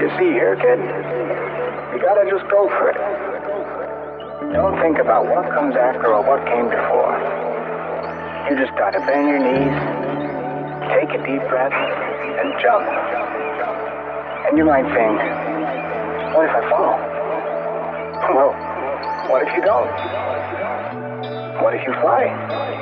You see here, kid? You gotta just go for it. Don't think about what comes after or what came before. You just gotta bend your knees, take a deep breath, and jump. And you might think, what if I fall? Well, what if you don't? What if you fly?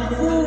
Oh.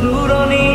그러니?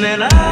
And I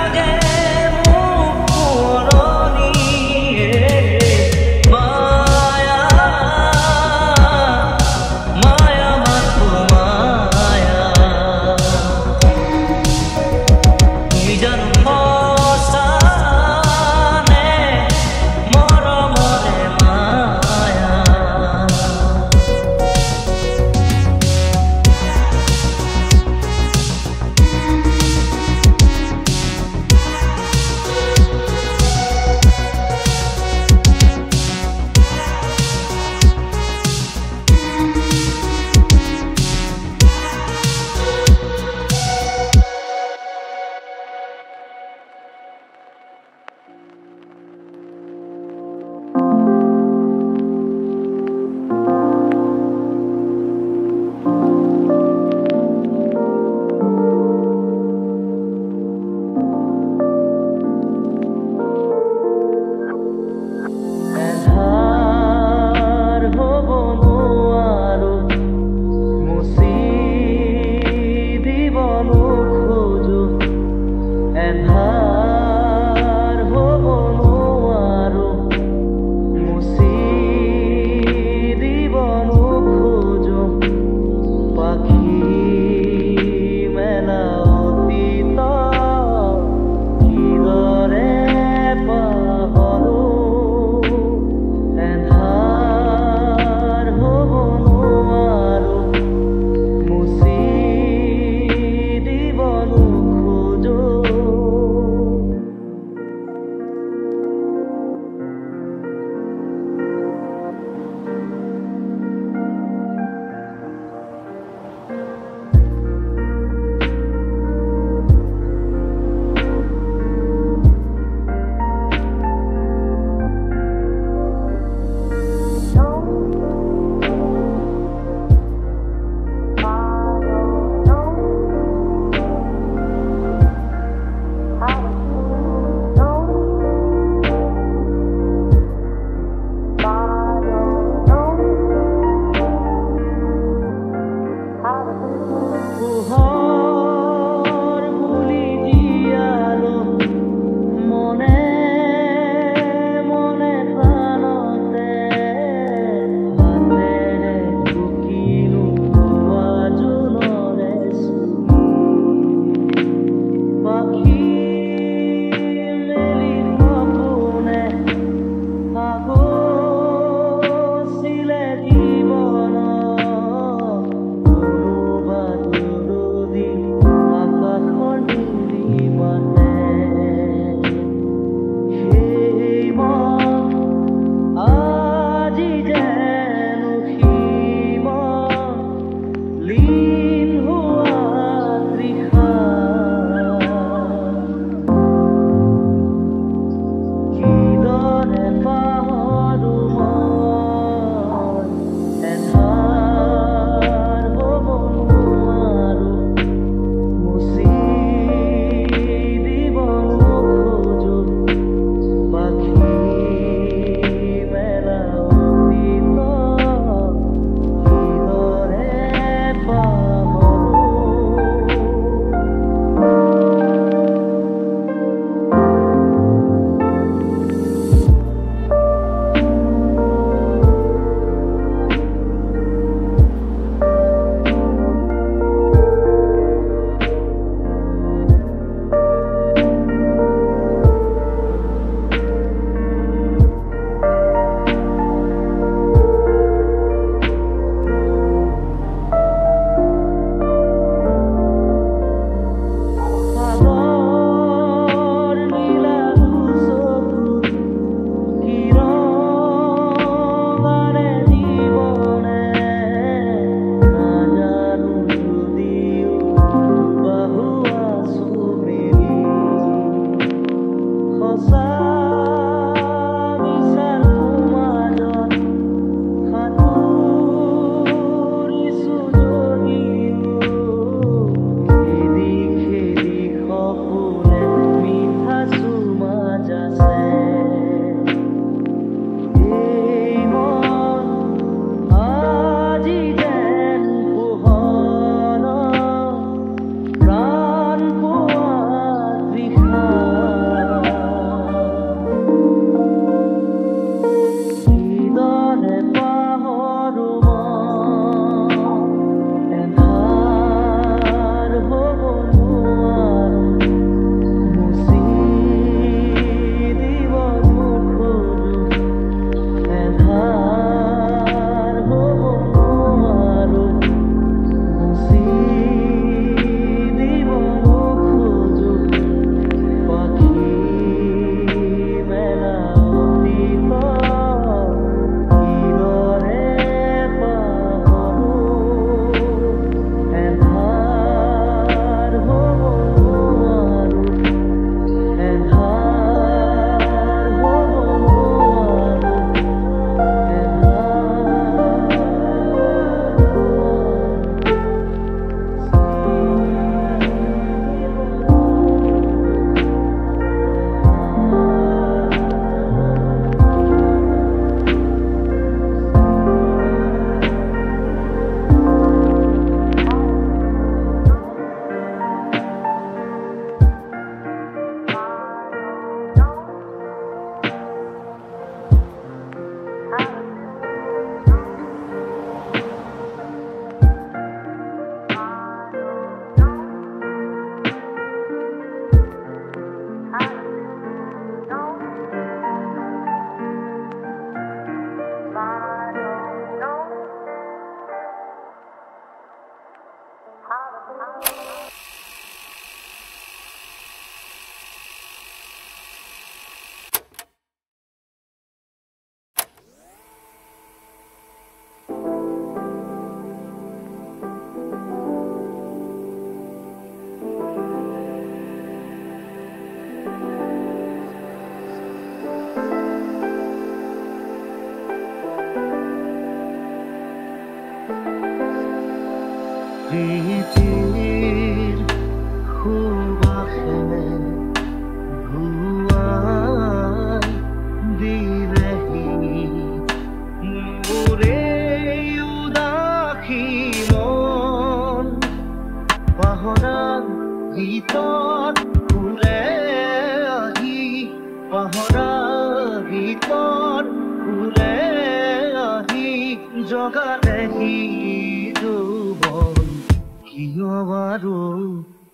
কিয় বাৰু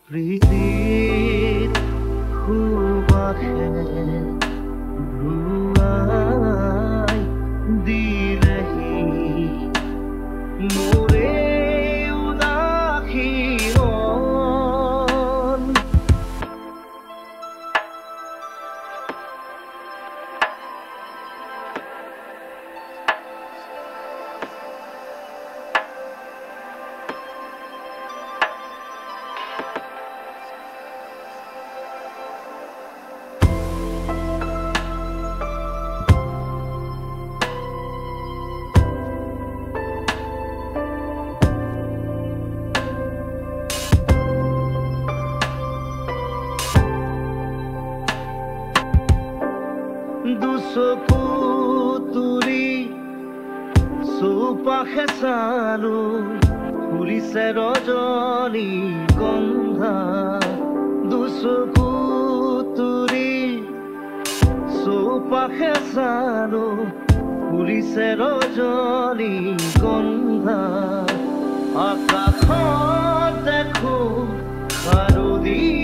প্ৰীতিত সুবাসে দুচকু তুলি চৌপাশে ফুলিছে ৰজনী গন্ধা। আকাশত দেখো খাৰুদি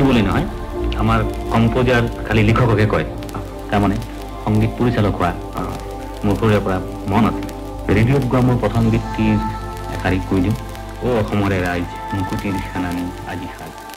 নহয় লিখিবলৈ নয় আমার কম্পোজার খালি লিখককে কয়। তাৰমানে সংগীত পৰিচালক হোৱা মোৰ সৰুৰে পৰা মন আছে। ৰেডিঅ'ত গোৱা মোৰ প্ৰথম বৃত্তির এষাৰি কৈ দিওঁ। অ' অসমৰে ৰাইজ মুকুটির খানানি আজি সাজ।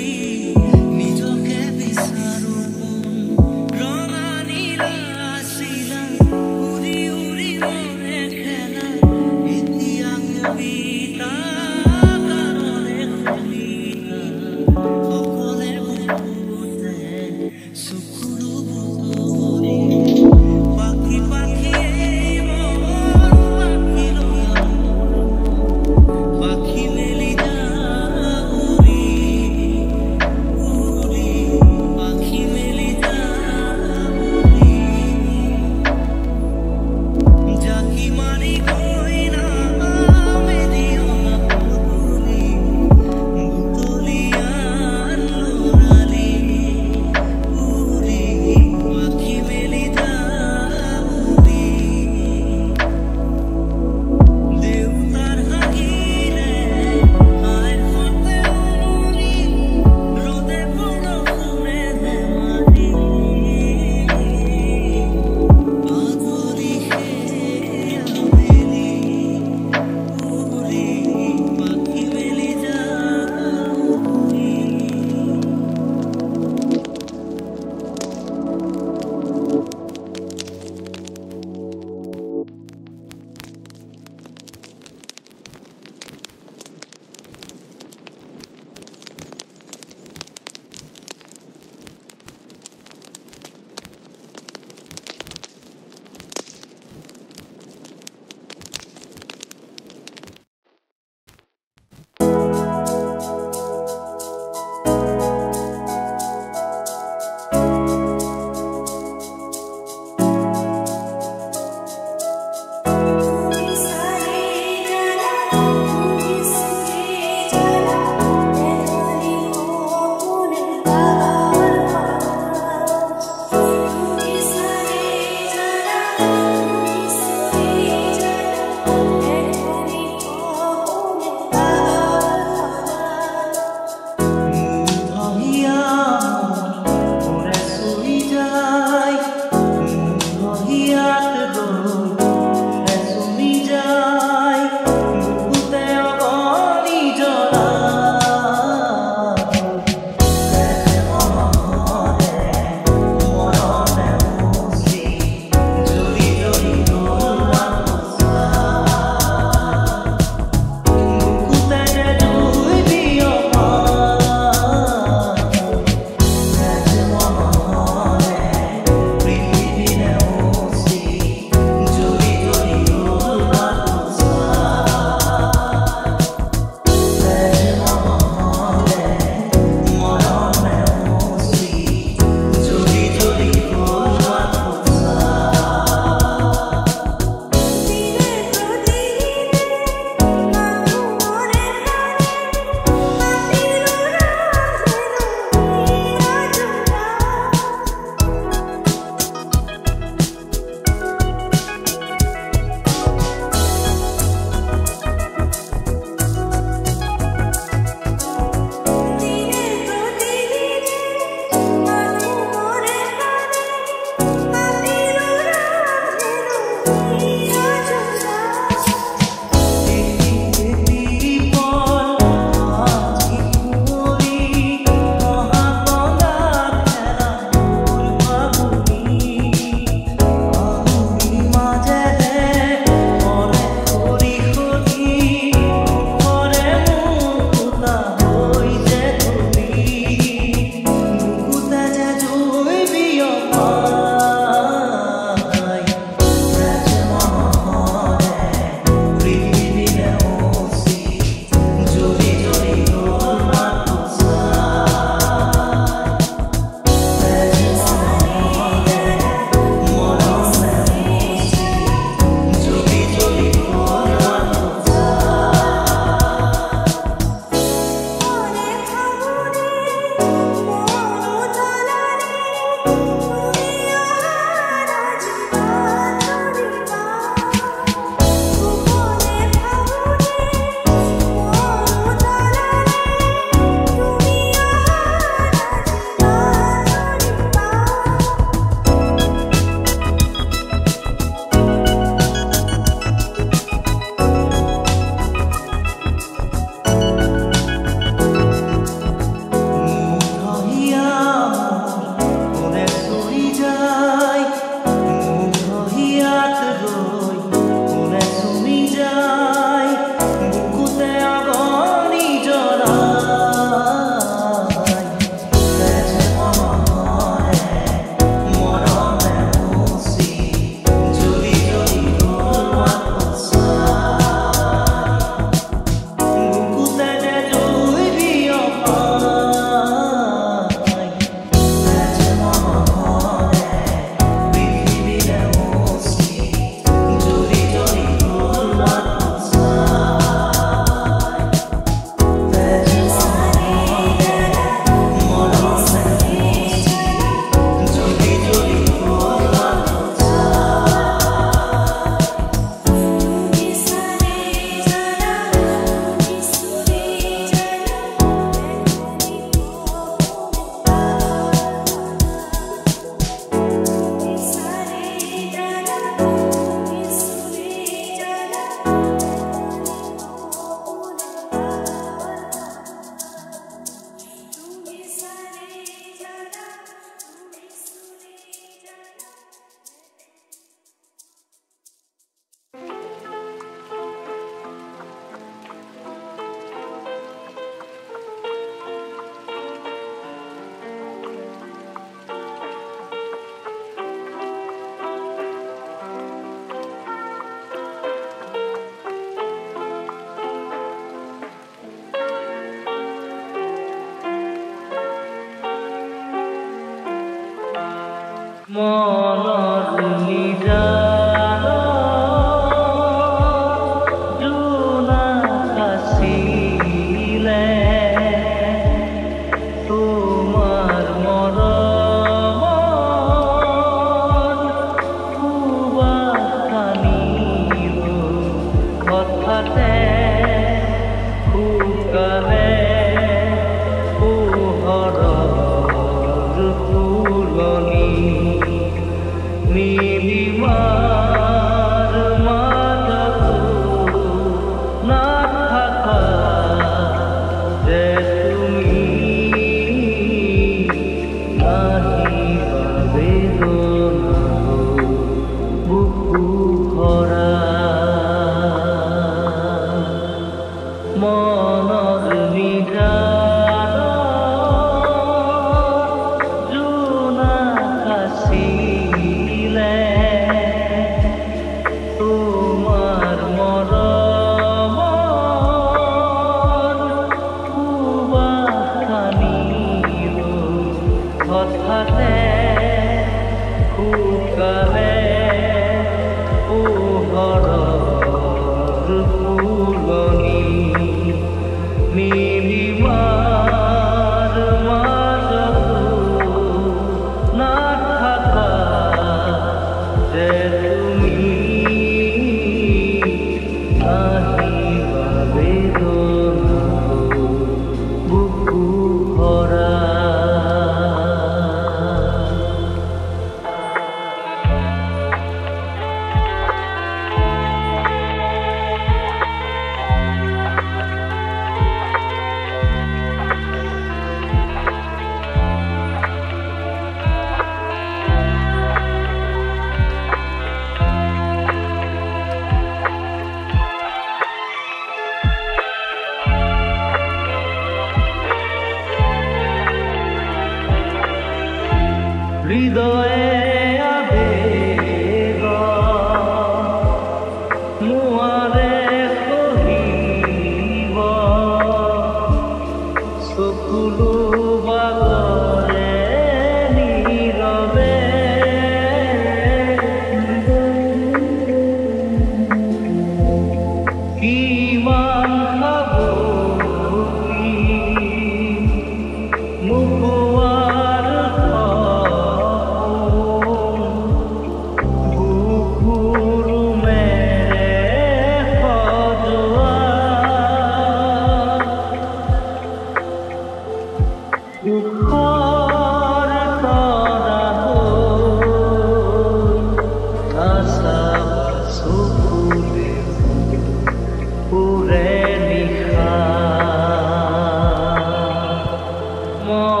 Oh.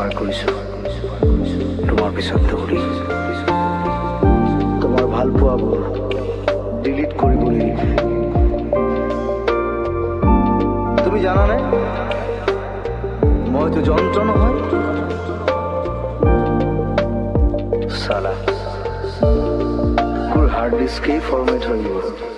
পাৰ কৰিছোঁ তোমাৰ পিছত দৌৰি তোমাৰ ভালো পোৱাবোৰ ডিলিট কৰিবলৈ তুমি জানানে মইতো যন্ত্ৰ নহয় চালা মোৰ হাৰ্ড ডিস্কেই ফৰ্মেট হৈ গ'ল।